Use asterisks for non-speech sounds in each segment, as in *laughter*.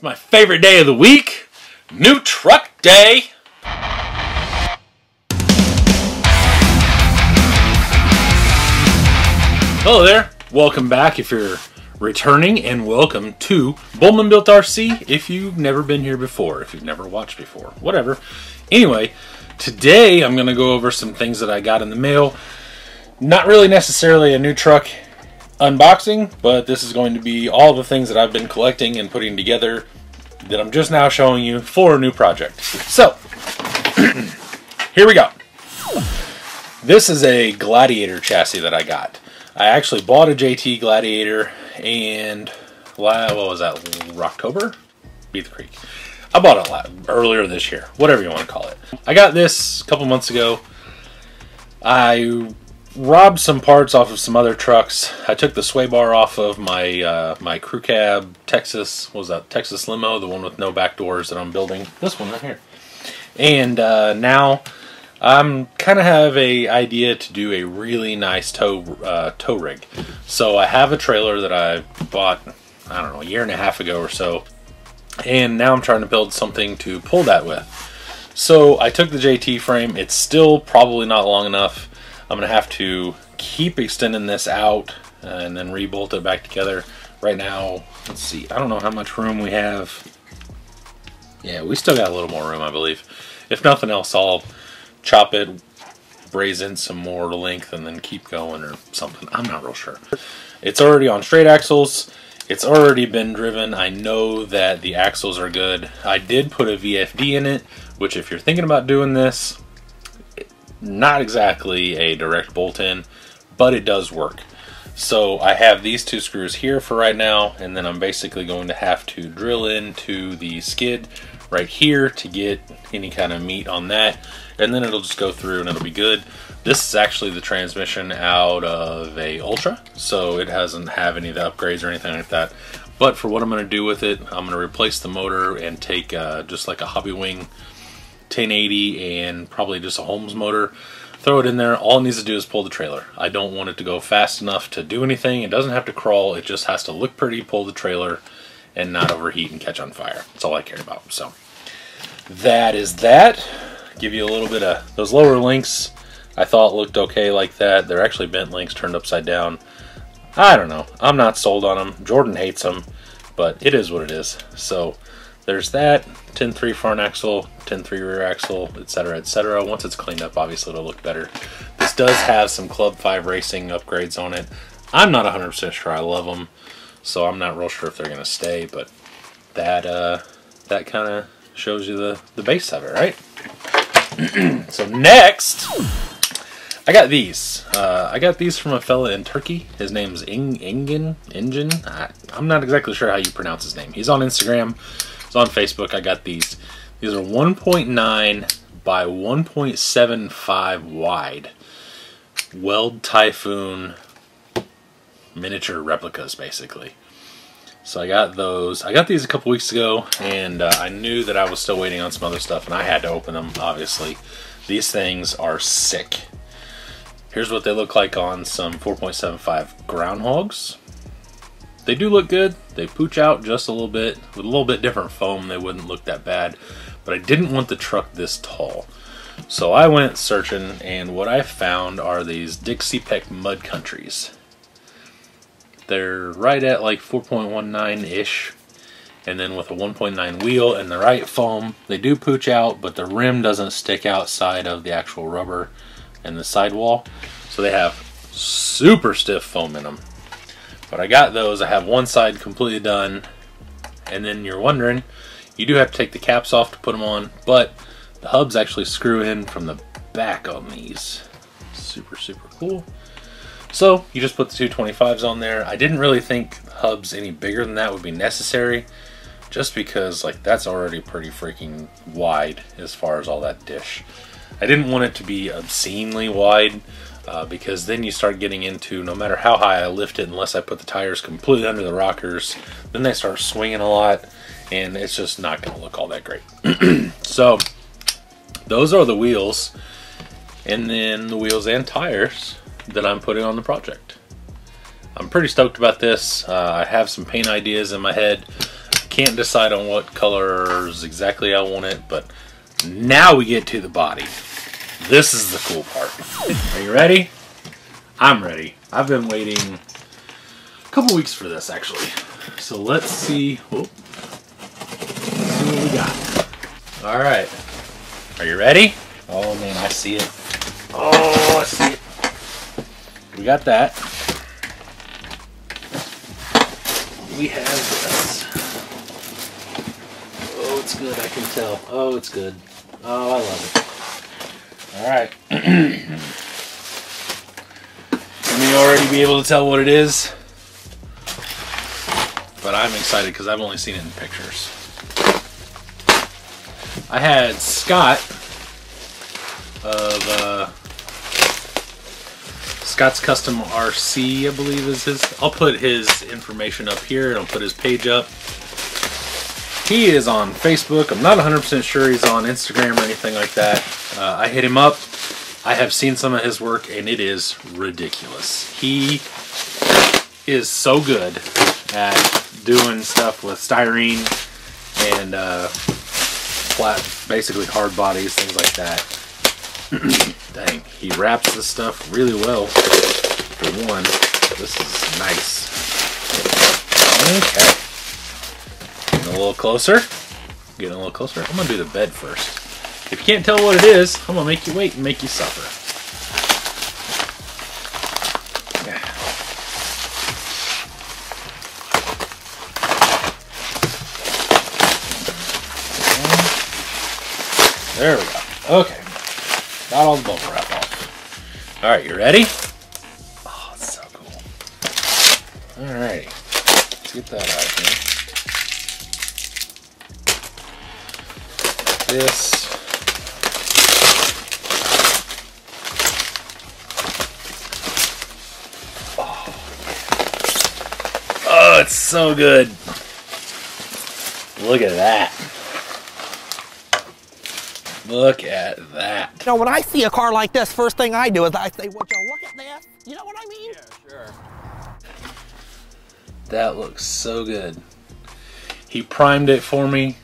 It's my favorite day of the week. New truck day. Hello there. Welcome back if you're returning, and welcome to Bullman Built RC if you've never been here before, if you've never watched before, whatever. Anyway, today I'm going to go over some things that I got in the mail. Not really necessarily a new truck unboxing, but this is going to be all the things that I've been collecting and putting together that I'm just now showing you for a new project. So, *clears throat* here we go. This is a Gladiator chassis that I got. I actually bought a JT Gladiator and what was that, October? Beat the Creek. I bought it earlier this year, whatever you want to call it. I got this a couple months ago. I robbed some parts off of some other trucks. I took the sway bar off of my uh, my crew cab Texas. was that Texas limo, the one with no back doors that I'm building? This one right here. And uh, now I'm kind of have a idea to do a really nice tow uh, tow rig. So I have a trailer that I bought I don't know a year and a half ago or so, and now I'm trying to build something to pull that with. So I took the JT frame. It's still probably not long enough. I'm gonna have to keep extending this out uh, and then rebolt it back together. Right now, let's see. I don't know how much room we have. Yeah, we still got a little more room, I believe. If nothing else, I'll chop it, braze in some more length, and then keep going or something. I'm not real sure. It's already on straight axles. It's already been driven. I know that the axles are good. I did put a VFD in it, which if you're thinking about doing this, not exactly a direct bolt in, but it does work. So I have these two screws here for right now, and then I'm basically going to have to drill into the skid right here to get any kind of meat on that and then it'll just go through and it'll be good. This is actually the transmission out of a Ultra, so it doesn't have any of the upgrades or anything like that. But for what I'm going to do with it, I'm going to replace the motor and take uh, just like a Hobbywing 1080 and probably just a Holmes motor, throw it in there. All it needs to do is pull the trailer. I don't want it to go fast enough to do anything. It doesn't have to crawl. It just has to look pretty, pull the trailer, and not overheat and catch on fire. That's all I care about. So that is that give you a little bit of those lower links. I thought looked okay like that. They're actually bent links turned upside down. I don't know. I'm not sold on them. Jordan hates them, but it is what it is. So there's that 10-3 front axle, 10-3 rear axle, etc., etc. Once it's cleaned up, obviously it'll look better. This does have some Club 5 racing upgrades on it. I'm not 100% sure I love them, so I'm not real sure if they're going to stay, but that uh, that kind of shows you the, the base of it, right? *clears throat* so next, I got these. Uh, I got these from a fella in Turkey. His name's Ing Ingen Engine. I, am not exactly sure how you pronounce his name. He's on Instagram. He's on Facebook. I got these. These are 1.9 by 1.75 wide. Weld Typhoon miniature replicas, basically. So I got those. I got these a couple weeks ago, and uh, I knew that I was still waiting on some other stuff, and I had to open them, obviously. These things are sick. Here's what they look like on some 4.75 groundhogs. They do look good. They pooch out just a little bit. With a little bit different foam, they wouldn't look that bad. But I didn't want the truck this tall. So I went searching, and what I found are these Dick Cepek Mud Countries. They're right at like 4.19-ish. And then with a 1.9 wheel and the right foam, they do pooch out, but the rim doesn't stick outside of the actual rubber and the sidewall. So they have super stiff foam in them. But I got those. I have one side completely done. And then you're wondering, you do have to take the caps off to put them on, but the hubs actually screw in from the back on these. Super, super cool. So you just put the 225s on there. I didn't really think hubs any bigger than that would be necessary just because like that's already pretty freaking wide as far as all that dish. I didn't want it to be obscenely wide uh, because then you start getting into no matter how high I lift it unless I put the tires completely under the rockers then they start swinging a lot and it's just not going to look all that great. *clears throat* so those are the wheels and then the wheels and tires that I'm putting on the project. I'm pretty stoked about this. Uh, I have some paint ideas in my head. Can't decide on what colors exactly I want it, but now we get to the body. This is the cool part. Are you ready? I'm ready. I've been waiting a couple weeks for this actually. So let's see. Oh, see what we got. All right. Are you ready? Oh man, I see it. Oh, I see it. We got that. We have this. Oh, it's good. I can tell. Oh, it's good. Oh, I love it. All right. *clears throat* you may already be able to tell what it is, but I'm excited because I've only seen it in pictures. I had Scott of uh, Scott's Custom RC, I believe is his. I'll put his information up here and I'll put his page up. He is on Facebook. I'm not 100% sure he's on Instagram or anything like that. Uh, I hit him up. I have seen some of his work and it is ridiculous. He is so good at doing stuff with styrene and uh, flat, basically hard bodies, things like that. *clears throat* Dang, he wraps this stuff really well. For one, this is nice. Okay. A little closer. Getting a little closer. I'm gonna do the bed first. If you can't tell what it is, I'm gonna make you wait and make you suffer. There we go. Okay. Got all the bubble wrap off. Alright, you ready? Oh, it's so cool. Alrighty. Let's get that out of here. This. Oh, oh, it's so good. Look at that. Look at that. You know, when I see a car like this, first thing I do is I say, would you look at this? You know what I mean? Yeah, sure. That looks so good. He primed it for me.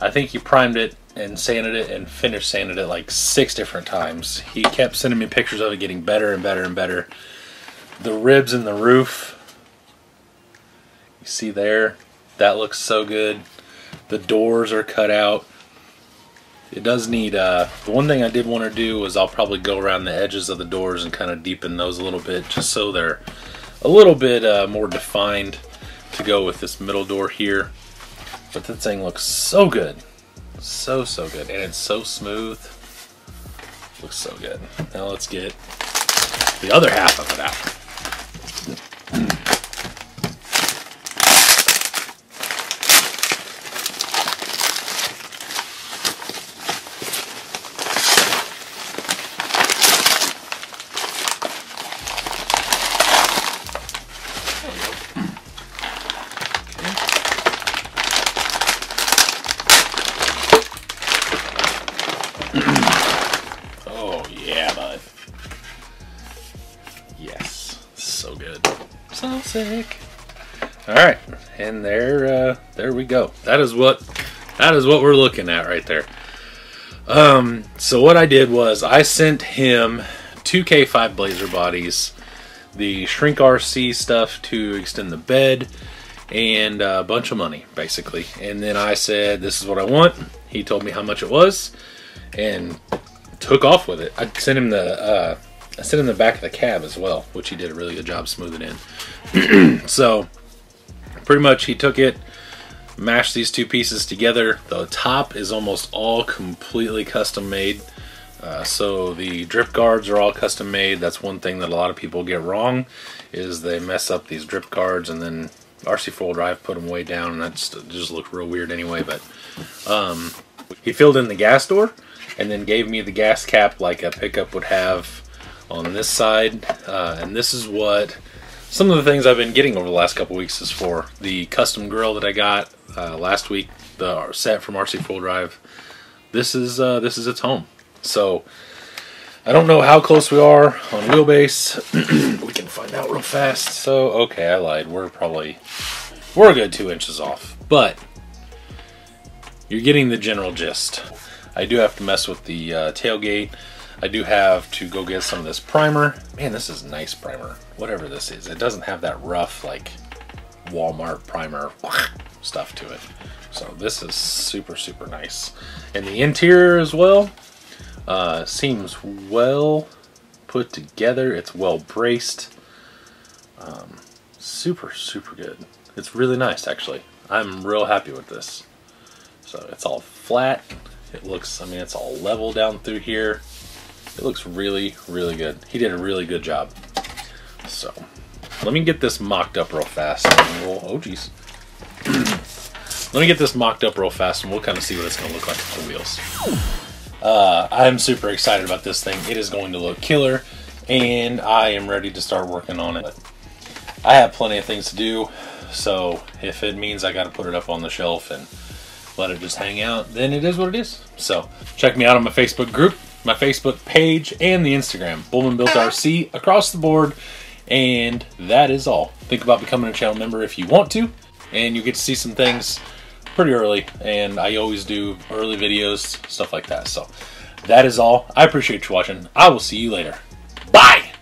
I think he primed it and sanded it and finished sanded it like six different times. He kept sending me pictures of it getting better and better and better. The ribs in the roof, you see there, that looks so good. The doors are cut out. It does need, uh, the one thing I did want to do was I'll probably go around the edges of the doors and kind of deepen those a little bit just so they're a little bit uh, more defined to go with this middle door here. But this thing looks so good. So, so good. And it's so smooth. Looks so good. Now let's get the other half of it out. *clears throat* Oh yeah, bud. Yes, so good, so sick. All right, and there, uh, there we go. That is what, that is what we're looking at right there. Um, so what I did was I sent him two K5 Blazer bodies, the Shrink RC stuff to extend the bed, and a bunch of money basically. And then I said, "This is what I want." He told me how much it was, and took off with it. I sent him the uh, I sent him the back of the cab as well, which he did a really good job smoothing in. *clears throat* so pretty much he took it, mashed these two pieces together. The top is almost all completely custom made. Uh, so the drip guards are all custom made. That's one thing that a lot of people get wrong is they mess up these drip guards and then RC4WD put them way down and that just, just looked real weird anyway. But um, he filled in the gas door and then gave me the gas cap like a pickup would have on this side. Uh, and this is what some of the things I've been getting over the last couple weeks is for the custom grill that I got uh, last week, the set from RC4WD. This is uh, this is its home. So I don't know how close we are on wheelbase. *clears throat* we can find out real fast. So okay, I lied. We're probably we're a good two inches off, but you're getting the general gist. I do have to mess with the uh, tailgate. I do have to go get some of this primer. Man, this is nice primer. Whatever this is. It doesn't have that rough, like, Walmart primer *laughs* stuff to it. So this is super, super nice. And the interior as well uh, seems well put together. It's well braced. Um, super, super good. It's really nice, actually. I'm real happy with this. So it's all flat. It looks, I mean, it's all level down through here. It looks really, really good. He did a really good job. So let me get this mocked up real fast. We'll, oh, geez. *clears throat* let me get this mocked up real fast and we'll kind of see what it's going to look like with the wheels. Uh, I'm super excited about this thing. It is going to look killer and I am ready to start working on it. I have plenty of things to do, so if it means I got to put it up on the shelf and let it just hang out, then it is what it is. So check me out on my Facebook group, my Facebook page, and the Instagram, Bullman Built uh-huh. RC, across the board. And that is all. Think about becoming a channel member if you want to, and you get to see some things pretty early. And I always do early videos, stuff like that. So that is all. I appreciate you watching. I will see you later. Bye!